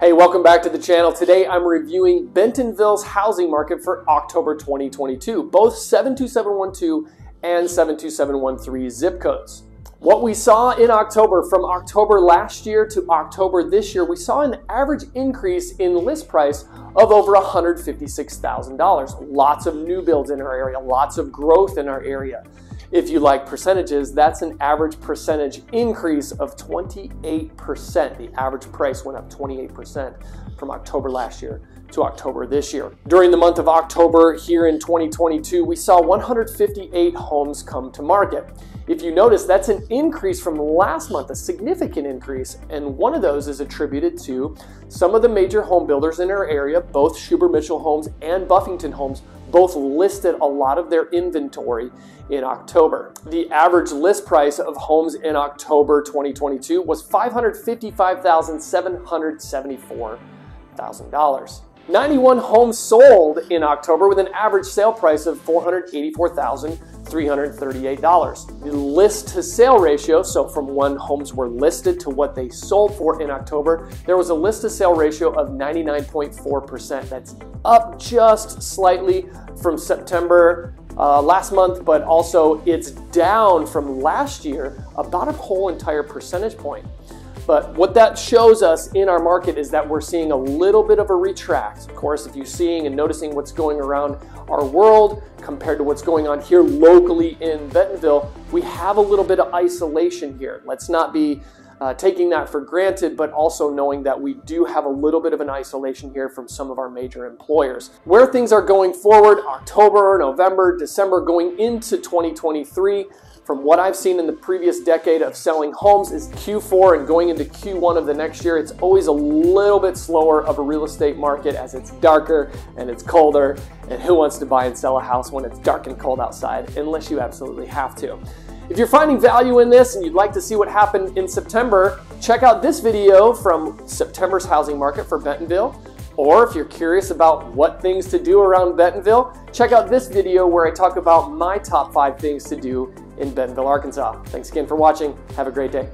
Hey, welcome back to the channel. Today I'm reviewing Bentonville's housing market for October 2022, both 72712 and 72713 zip codes. What we saw in October, from October last year to October this year, we saw an average increase in list price of over $156,000. Lots of new builds in our area, lots of growth in our area. If you like percentages, that's an average percentage increase of 28%. The average price went up 28% from October last year to October this year. During the month of October here in 2022, we saw 158 homes come to market. If you notice, that's an increase from last month, a significant increase, and one of those is attributed to some of the major home builders in our area, both Schuber Mitchell Homes and Buffington Homes, both listed a lot of their inventory in October. The average list price of homes in October 2022 was $555,774,000. 91 homes sold in October with an average sale price of $484,338. The list to sale ratio, so from when homes were listed to what they sold for in October, there was a list to sale ratio of 99.4%. That's up just slightly from September uh, last month, but also it's down from last year about a whole entire percentage point. But what that shows us in our market is that we're seeing a little bit of a retract. Of course, if you're seeing and noticing what's going around our world compared to what's going on here locally in Bentonville, we have a little bit of isolation here. Let's not be uh, taking that for granted, but also knowing that we do have a little bit of an isolation here from some of our major employers. Where things are going forward, October, November, December, going into 2023, from what I've seen in the previous decade of selling homes is Q4 and going into Q1 of the next year, it's always a little bit slower of a real estate market as it's darker and it's colder. And who wants to buy and sell a house when it's dark and cold outside, unless you absolutely have to. If you're finding value in this and you'd like to see what happened in September, check out this video from September's housing market for Bentonville. Or if you're curious about what things to do around Bentonville, check out this video where I talk about my top five things to do in Bentonville, Arkansas. Thanks again for watching. Have a great day.